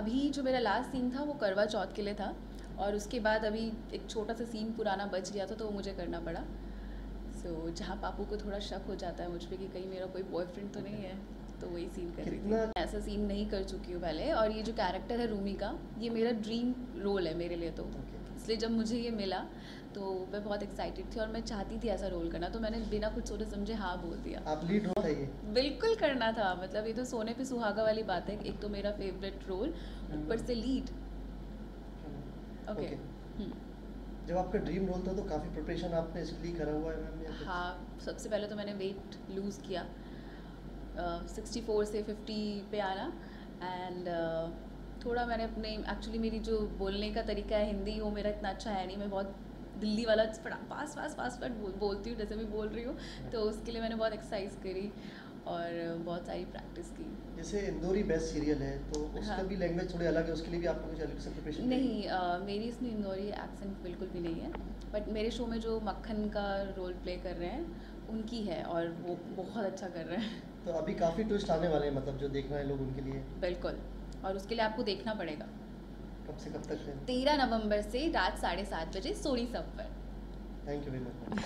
अभी जो मेरा लास्ट सीन था वो करवा चौथ के लिए था और उसके बाद अभी एक छोटा सा सीन पुराना बच गया था तो वो मुझे करना पड़ा। सो so, जहाँ पापू को थोड़ा शक हो जाता है मुझ पर कि कहीं मेरा कोई बॉयफ्रेंड तो नहीं है। तो वही सीन कर रही थी। ऐसा सीन नहीं कर चुकी हूँ पहले। और ये जो कैरेक्टर है रूमी का ये मेरा ड्रीम रोल है मेरे लिए तो। इसलिए जब मुझे ये मिला तो मैं बहुत एक्साइटेड थी और मैं चाहती थी ऐसा रोल करना। तो मैंने बिना कुछ सोचे समझे हाँ बोल दिया। आप लीड रोल है ये? बिल्कुल करना था। मतलब ये तो सोने पे सुहागा वाली बात है। एक तो मेरा फेवरेट रोल ऊपर से लीड ओके जब आपका ड्रीम रोल था तो काफ़ी प्रिपरेशन आपने इसके लिए करा हुआ है मैम हाँ सबसे पहले तो मैंने वेट लूज़ किया। सिक्सटी uh, फोर से फिफ्टी पे आना एंड uh, थोड़ा मैंने अपने एक्चुअली मेरी जो बोलने का तरीका है हिंदी वो मेरा इतना अच्छा है नहीं. मैं बहुत दिल्ली वाला फास्ट फास्ट फास्ट फास्ट बोलती हूँ जैसे भी बोल रही हूँ. तो उसके लिए मैंने बहुत एक्सरसाइज करी और बहुत सारी प्रैक्टिस की. जैसे इंदौरी बेस्ट सीरियल है तो उसका हाँ। भी लैंग्वेज थोड़ी अलग है उसके लिए भी आपको कुछ अलग से प्रिपरेशन नहीं आ, मेरी इसमें इंदौरी एक्सेंट बिल्कुल भी नहीं है. बट मेरे शो में जो मक्खन का रोल प्ले कर रहे हैं उनकी है और वो बहुत अच्छा कर रहे हैं. तो अभी काफ़ी ट्विस्ट आने वाले हैं मतलब जो देखना है लोग उनके लिए। बिल्कुल। और उसके लिए आपको देखना पड़ेगा। कब से कब तक तेरह नवंबर से रात साढ़े सात बजे सोनी सब पर। Thank you very much